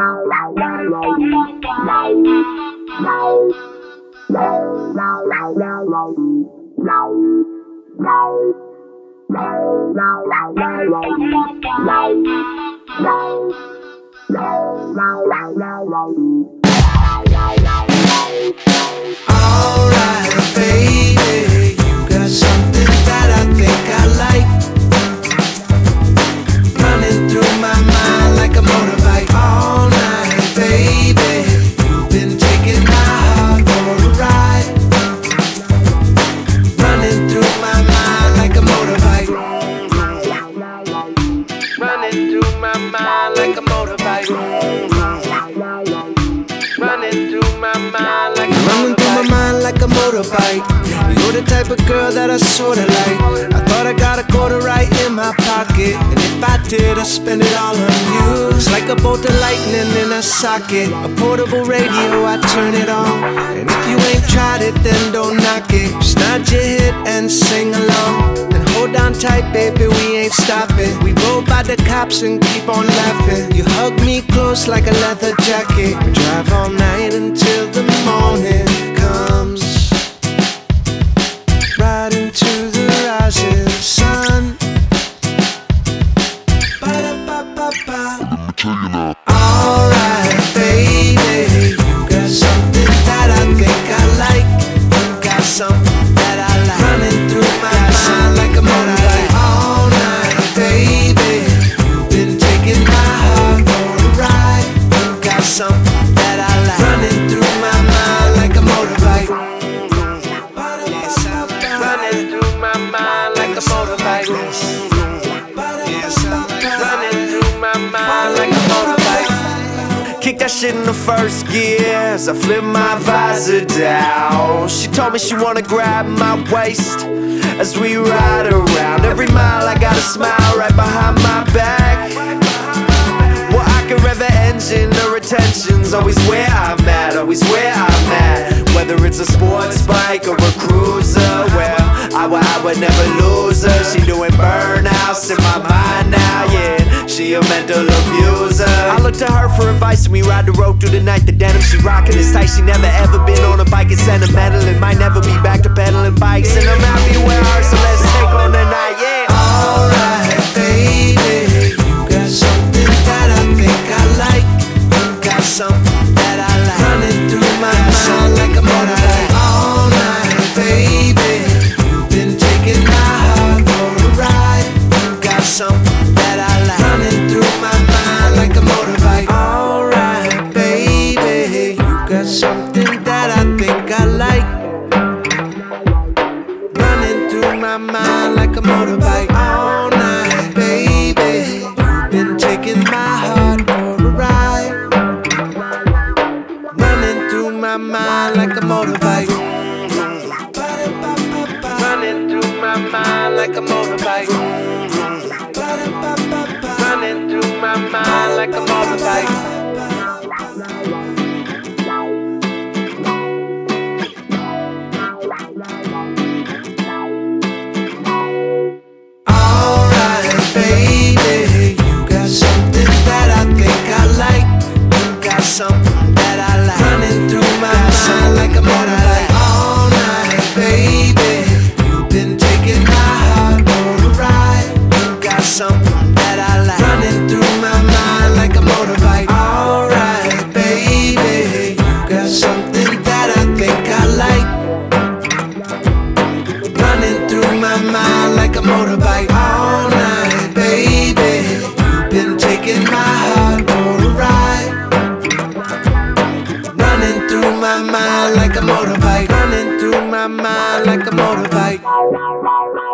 Alright, motorbike. You're the type of girl that I sorta like. I thought I got a quarter right in my pocket. And if I did, I'd spend it all on you. It's like a bolt of lightning in a socket. A portable radio, I turn it on. And if you ain't tried it, then don't knock it. Just nod your head and sing along. And hold on tight, baby, we ain't stopping. We roll by the cops and keep on laughing. You hug me close like a leather jacket. We drive all night until the morning motorbike. Kick that shit in the first gear as I flip my visor down. She told me she wanna grab my waist as we ride around. Every mile I got a smile right behind my back. Well, I can rev the engine, her attention's always where I'm at, always where I'm at. Whether it's a sports bike or a cruiser, well, would never lose her. She doing burnouts in my mind now, yeah. She a mental abuser. I look to her for advice and we ride the road through the night. The denim she rockin' is tight. She never ever been on a bike. It's sentimental and might never be back to pedaling bikes. And I'm happy with her, so let's take on the night, like. Running through my mind like a motorbike all night, baby. You've been taking my heart for a ride. Running through my mind like a motorbike. Running through my mind like a motorbike. Running through my mind like a motorbike. My mind like a motorbike.